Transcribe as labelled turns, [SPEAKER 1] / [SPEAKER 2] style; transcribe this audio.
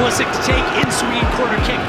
[SPEAKER 1] Pulisic to take in Sweden? corner kick